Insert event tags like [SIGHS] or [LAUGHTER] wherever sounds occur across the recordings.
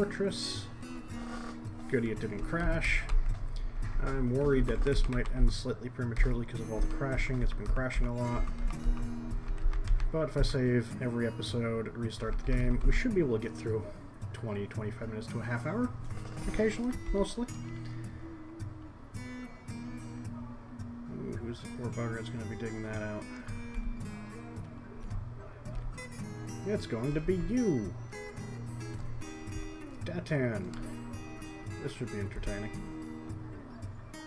Fortress. Goody, it didn't crash. I'm worried that this might end slightly prematurely because of all the crashing. It's been crashing a lot. But if I save every episode, restart the game, we should be able to get through 20, 25 minutes to a half hour, occasionally, mostly. Ooh, who's the poor bugger that's going to be digging that out? It's going to be you! Datan! This should be entertaining.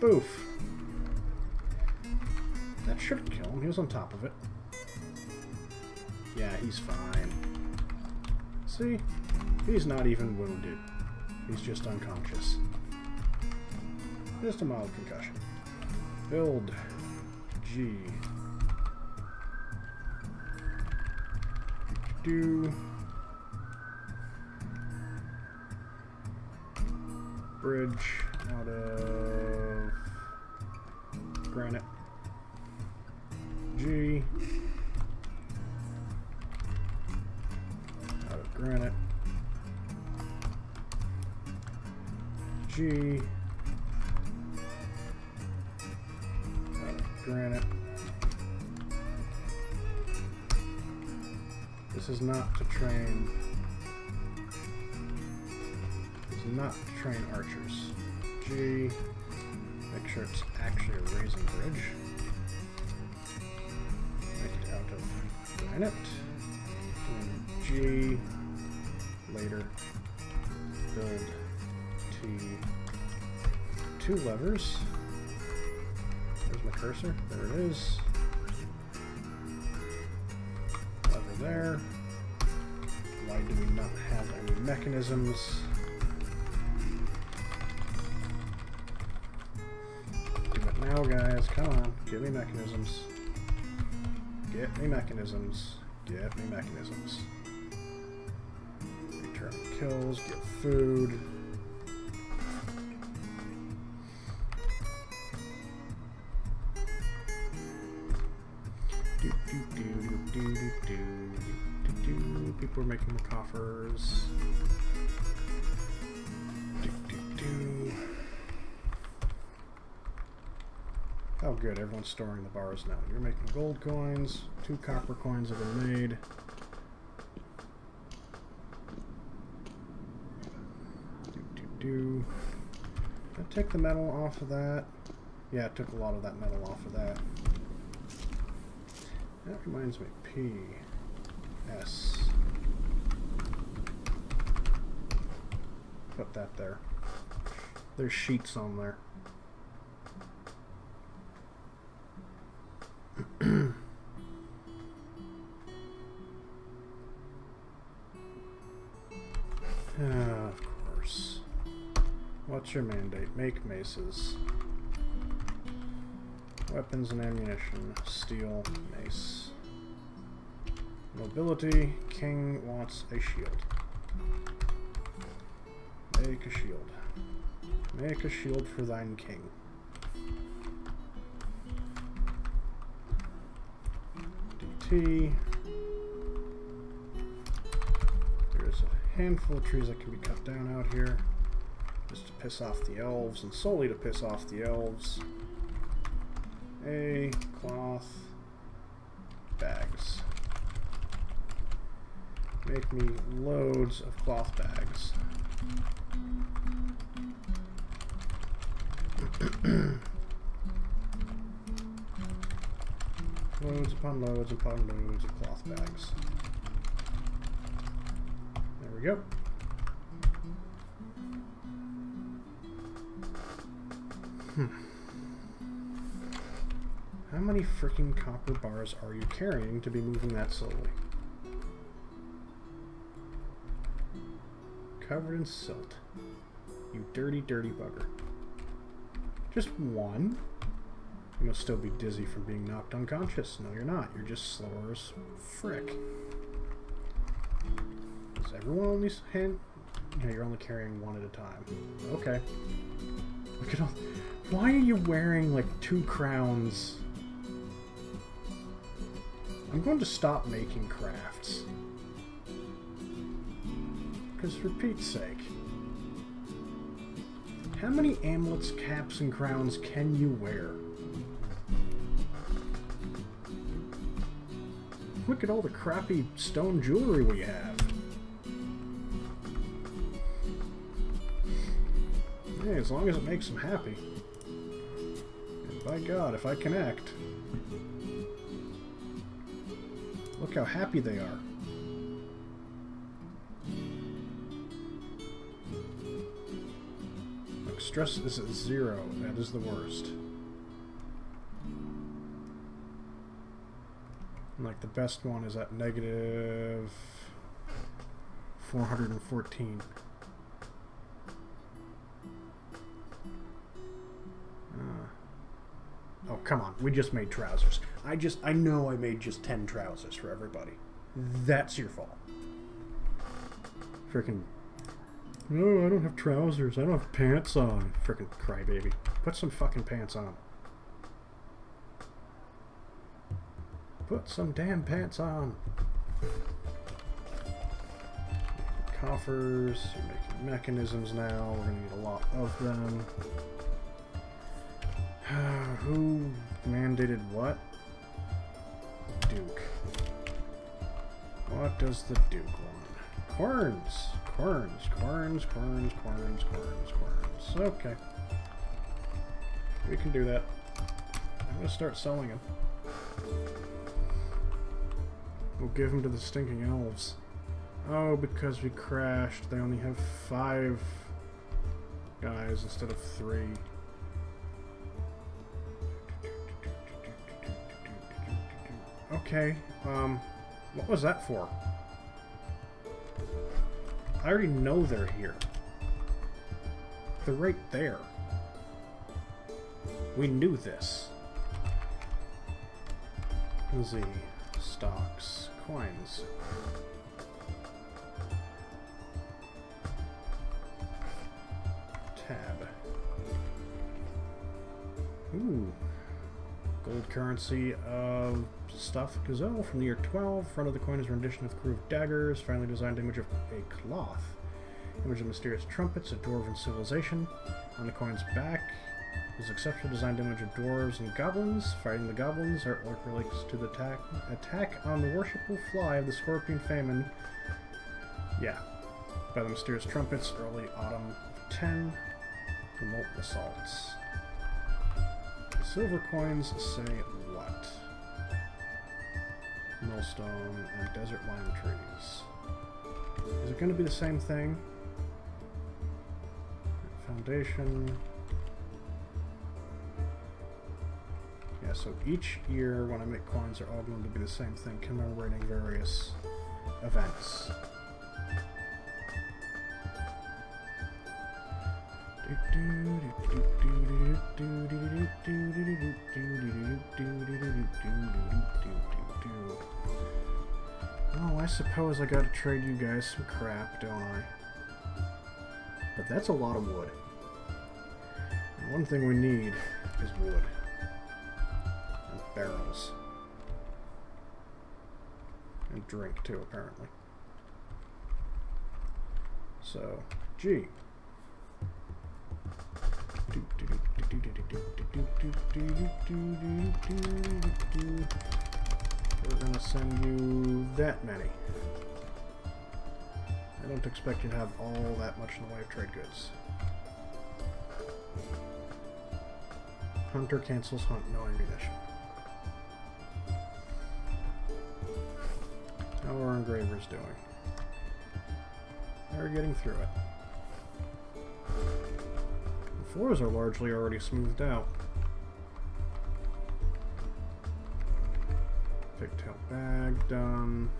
Boof! That should kill him. He was on top of it. Yeah, he's fine. See? He's not even wounded. He's just unconscious. Just a mild concussion. Build. G. Do. Bridge out of granite. G. Out of granite. G. Out of granite. This is not to train. Not train archers. G. Make sure it's actually a raising bridge. Make it out of granite. G. Later. Build T. Two levers. There's my cursor. There it is. Lever there. Why do we not have any mechanisms? Now, guys, come on. Give me mechanisms. Get me mechanisms. Get me mechanisms. Return kills. Get food. Do, do, do, People are making the coffers. Good, everyone's storing the bars now. You're making gold coins. Two copper coins have been made. Do, do, take the metal off of that? Yeah, took a lot of that metal off of that. That reminds me, P, S. Put that there. There's sheets on there. What's your mandate? Make maces. Weapons and ammunition. Steel, mace. Mobility. King wants a shield. Make a shield. Make a shield for thine king. DT. There's a handful of trees that can be cut down out here. Just to piss off the elves, and solely to piss off the elves. A cloth bags. Make me loads of cloth bags. [COUGHS] loads upon loads upon loads of cloth bags. There we go. Many freaking copper bars are you carrying to be moving that slowly? Covered in silt. You dirty, dirty bugger. Just one? You must still be dizzy from being knocked unconscious. No, you're not. You're just slower as frick. Is everyone only hand? Yeah, you're only carrying one at a time. Okay. Look at all... Why are you wearing, like, two crowns? I'm going to stop making crafts. Because for Pete's sake. How many amulets, caps, and crowns can you wear? Look at all the crappy stone jewelry we have. Hey, as long as it makes them happy. And by God, if I connect... Look how happy they are. Look, stress is at zero. That is the worst. And like the best one is at negative 414. Uh, oh, come on. We just made trousers. I just, I know I made just 10 trousers for everybody. That's your fault. Freaking. No, I don't have trousers. I don't have pants on. Freaking crybaby. Put some fucking pants on. Put some damn pants on. Coffers, making mechanisms now. We're gonna need a lot of them. [SIGHS] Who mandated what? Duke. What does the Duke want? Querns! Querns, querns, querns, querns, querns, querns. Okay. We can do that. I'm gonna start selling them. We'll give them to the stinking elves. Oh, because we crashed. They only have five guys instead of three. Okay, um, what was that for? I already know they're here. They're right there. We knew this. Z stocks coins. Currency of stuff gazelle from the year 12. Front of the coin is a rendition of crew of daggers. Finally designed image of a cloth. Image of mysterious trumpets, a dwarven civilization. On the coin's back is exceptional designed image of dwarves and goblins. Fighting the goblins, artwork relates to the attack, attack on the worshipful fly of the scorpion famine. Yeah. By the mysterious trumpets, early autumn of 10. Remote assaults. Silver coins say what? Millstone and desert lime trees. Is it going to be the same thing? Foundation. Yeah, so each year when I make coins, they're all going to be the same thing, commemorating various events. Oh, I suppose I gotta trade you guys some crap, don't I? But that's a lot of wood. And one thing we need is wood And barrels. And drink too, apparently. So, G. We're gonna send you that many. I don't expect you to have all that much in the way of trade goods. Hunter cancels hunt, no ammunition. How are engravers doing? They're getting through it. The floors are largely already smoothed out. Bag done.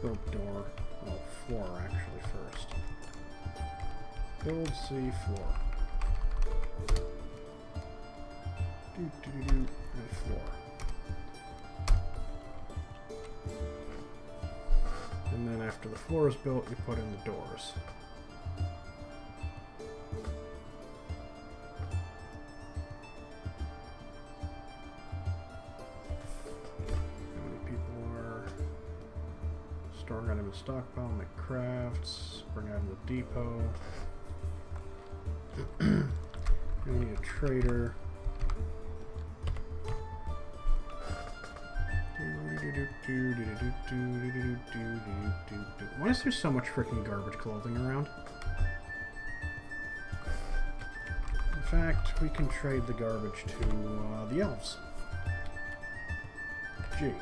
Build door. Oh, floor actually first. Build C floor. Do do do do and floor. And then after the floor is built, you put in the doors. Are... Storing item in stockpile, make crafts, bring item to the depot. [CLEARS THROAT] we need a trader. Why is there so much freaking garbage clothing around? In fact, we can trade the garbage to uh, the elves. G.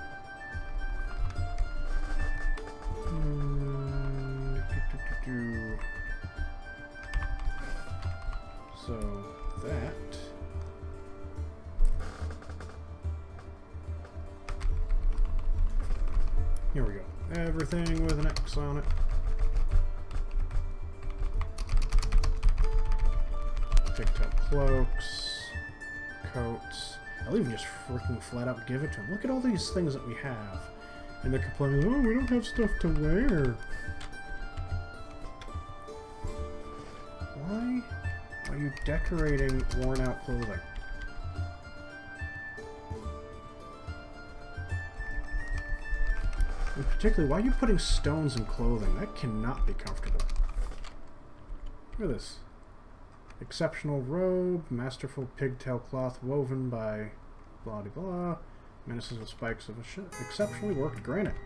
go. Everything with an X on it. Pigtail cloaks, coats. I'll even just freaking flat out give it to him. Look at all these things that we have. And they're complaining, oh, we don't have stuff to wear. Why are you decorating worn out clothing? Particularly, why are you putting stones in clothing? That cannot be comfortable. Look at this. Exceptional robe, masterful pigtail cloth woven by blah blah blah. Menaces with spikes of exceptionally worked granite.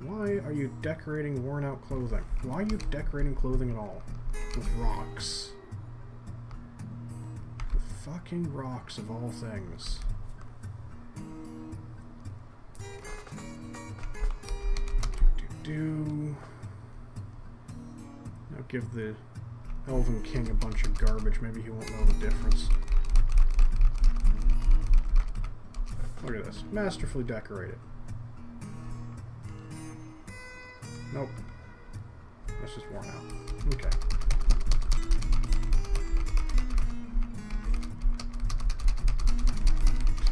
Why are you decorating worn out clothing? Why are you decorating clothing at all? With rocks. With fucking rocks of all things. Do... Now give the Elven King a bunch of garbage. Maybe he won't know the difference. Look at this. Masterfully decorated. Nope. That's just worn out. Okay.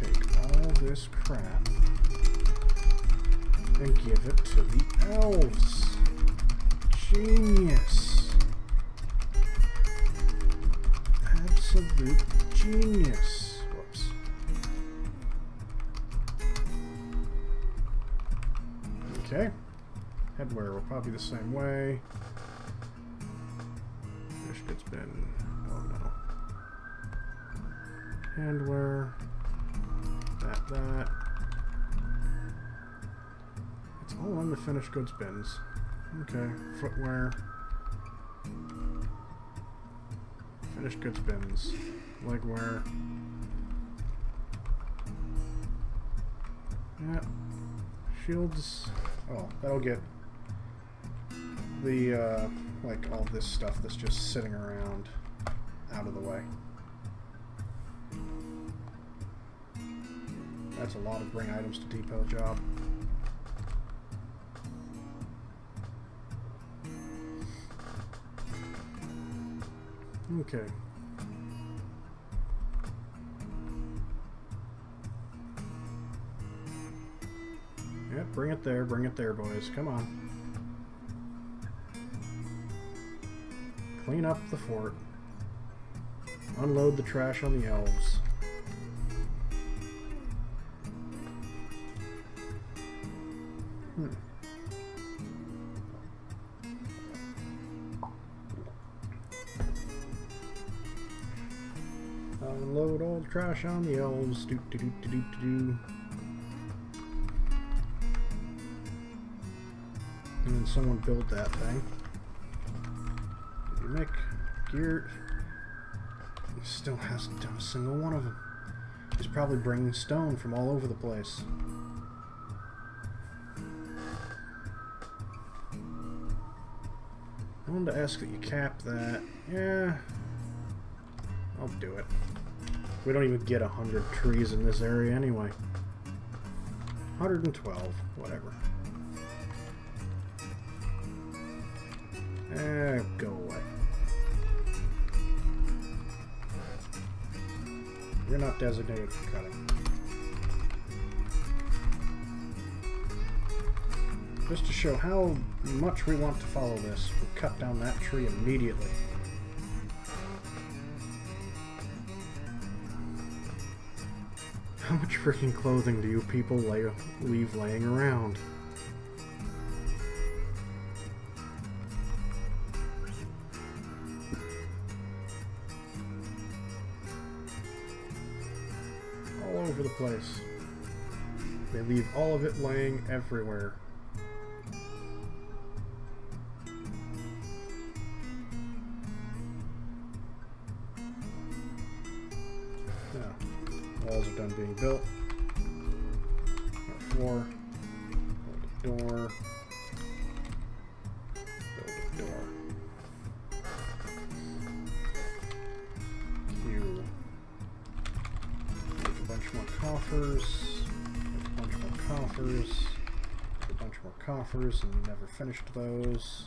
Take all this crap and give it to the elves. Genius. Absolute genius. Whoops. Okay. Headwear will probably be the same way. Fish gets been. Oh no. Handwear. That, that. Oh, and the finished goods bins. Okay, footwear. Finished goods bins. Legwear. Yeah. Shields. Oh, that'll get the, uh, like, all this stuff that's just sitting around out of the way. That's a lot of bring items to depot job. Okay. Yep, bring it there, bring it there, boys. Come on. Clean up the fort. Unload the trash on the elves. Unload all the trash on the elves. Do do do do do do. And then someone built that thing. Make gear? Still hasn't done a single one of them. He's probably bringing stone from all over the place. I wanted to ask that you cap that. Yeah, I'll do it. We don't even get 100 trees in this area anyway. 112, whatever. Eh, go away. You're not designated for cutting. Just to show how much we want to follow this, we'll cut down that tree immediately. How much freaking clothing do you people lay, leave laying around? All over the place. They leave all of it laying everywhere. Floor. Build a door. Build a door. Q. Make a bunch more coffers. Make a bunch more coffers. Make a bunch more coffers, and we never finished those.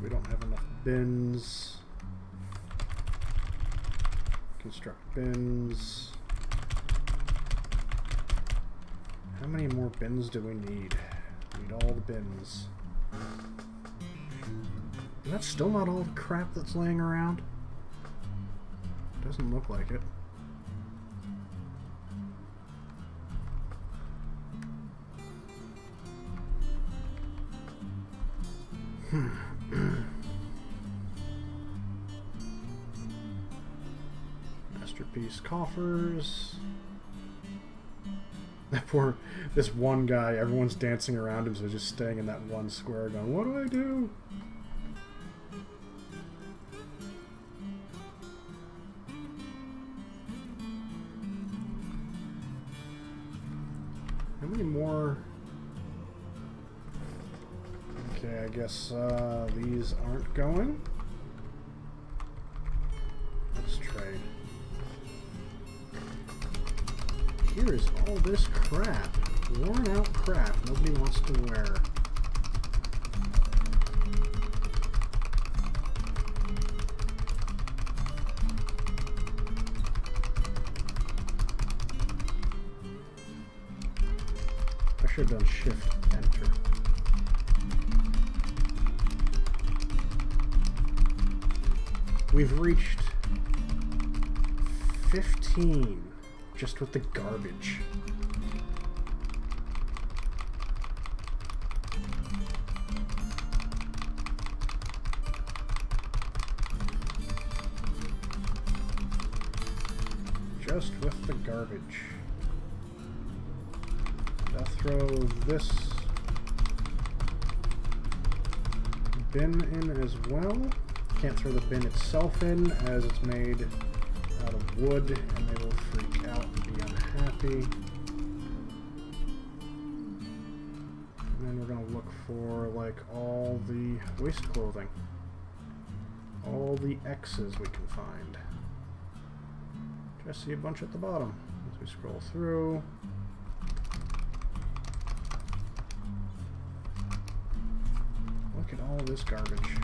We don't have enough bins construct bins. How many more bins do we need? We need all the bins. And that's still not all the crap that's laying around? Doesn't look like it. Hmm. [CLEARS THROAT] Masterpiece coffers. Poor, this one guy, everyone's dancing around him, so just staying in that one square going, what do I do? How many more? Okay, I guess uh, these aren't going. Crap nobody wants to wear. I should have done shift enter. We've reached 15 just with the garbage. Bin in as well. Can't throw the bin itself in as it's made out of wood and they will freak out and be unhappy. And then we're going to look for like all the waste clothing. All the X's we can find. Just see a bunch at the bottom as we scroll through. All this garbage.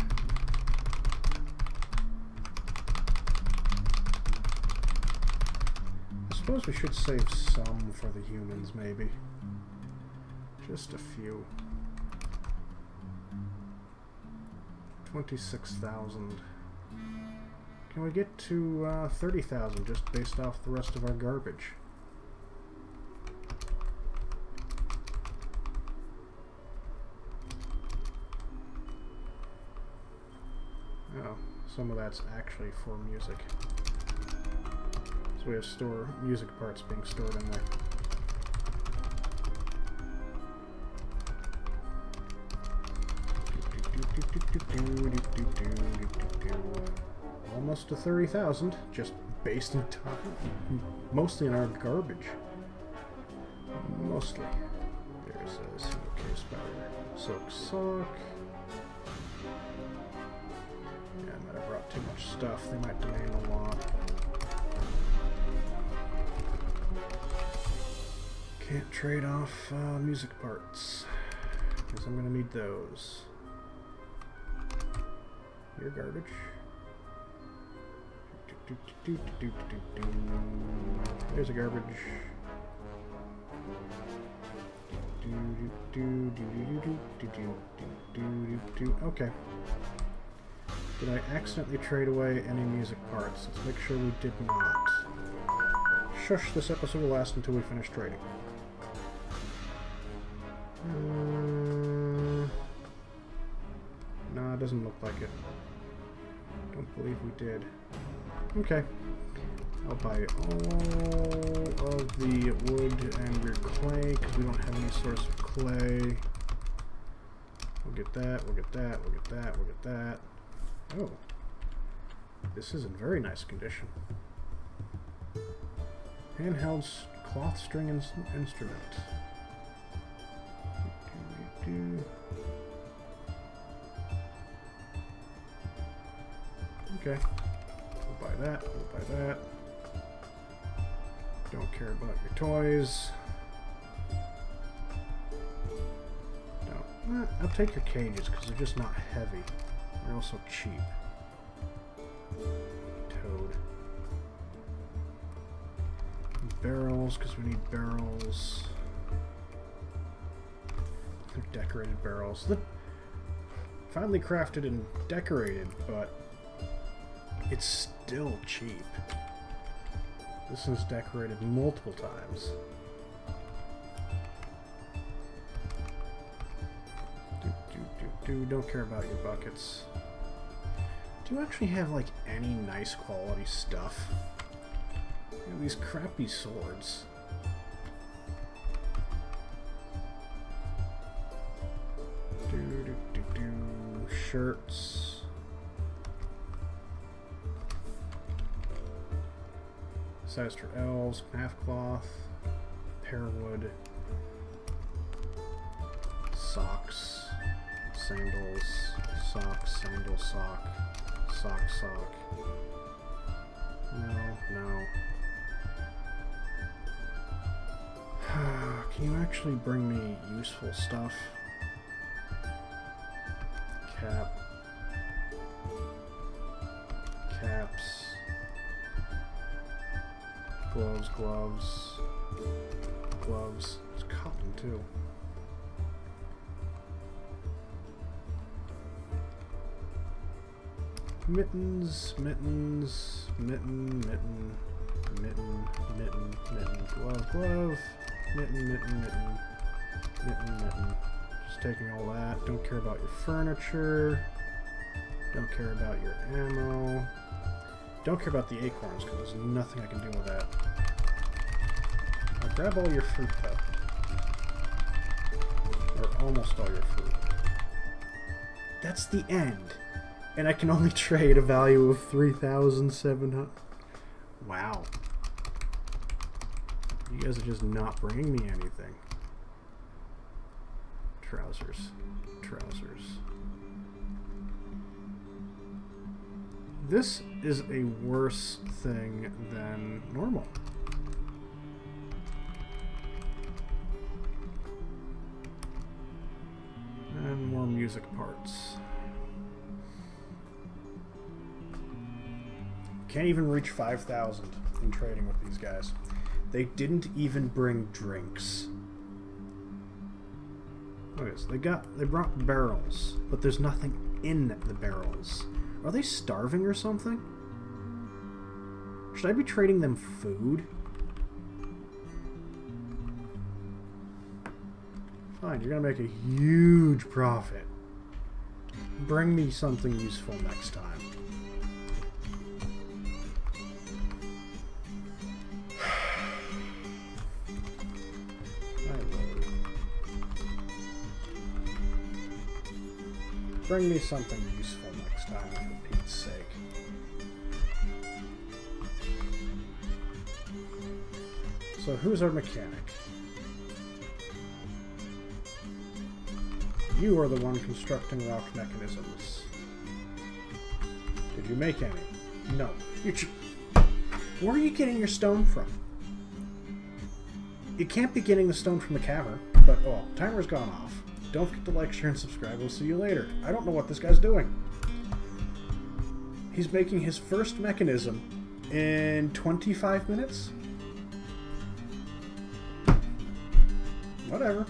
I suppose we should save some for the humans, maybe. Just a few. 26,000. Can we get to uh, 30,000 just based off the rest of our garbage? Oh, some of that's actually for music. So we have store music parts being stored in there. Almost to 30,000, just based on top, mostly in our garbage. Mostly. There's a silk spider. Silk sock. Stuff. They might demand a lot. Can't trade off uh, music parts, because I'm going to need those. Your garbage. There's a garbage. Okay. Did I accidentally trade away any music parts? Let's make sure we did not. Shush, this episode will last until we finish trading. Uh, nah, it doesn't look like it. Don't believe we did. Okay. I'll buy all of the wood and your clay, because we don't have any source of clay. We'll get that, we'll get that, we'll get that, we'll get that. Oh. This is in very nice condition. Handheld cloth string in instrument. Do, do, do. Okay. We'll buy that, we'll buy that. Don't care about your toys. No. Eh, I'll take your cages because they're just not heavy. They're also cheap. Toad. Barrels, because we need barrels. They're decorated barrels. Finely crafted and decorated, but it's still cheap. This one's decorated multiple times. Do, do, do, do. Don't care about your buckets. Do you actually have, like, any nice quality stuff? You know, these crappy swords. Do, do, do, do. Shirts. Size for elves, math cloth, pearwood, socks, sandals, socks, sandal sock, sock, sock. No, no. [SIGHS] Can you actually bring me useful stuff? Cap. Caps. Gloves, gloves. Gloves. It's cotton, too. Mittens, mittens, mitten, mitten, mitten, mitten, mitten, glove, glove, mitten, mitten, mitten, mitten, mitten. Just taking all that. Don't care about your furniture. Don't care about your ammo. Don't care about the acorns because there's nothing I can do with that. I'll grab all your fruit though. Or almost all your fruit. That's the end. And I can only [LAUGHS] trade a value of 3,700. Wow. You guys are just not bringing me anything. Trousers. Trousers. This is a worse thing than normal. And more music parts. Can't even reach 5,000 in trading with these guys. They didn't even bring drinks. Okay, so they got they brought barrels, but there's nothing in the barrels. Are they starving or something? Should I be trading them food? Fine, you're gonna make a huge profit. Bring me something useful next time. Bring me something useful next time, for Pete's sake. So who's our mechanic? You are the one constructing rock mechanisms. Did you make any? No. Where are you getting your stone from? You can't be getting the stone from the cavern, but, oh, timer's gone off. Don't forget to like, share, and subscribe. We'll see you later. I don't know what this guy's doing. He's making his first mechanism in 25 minutes? Whatever.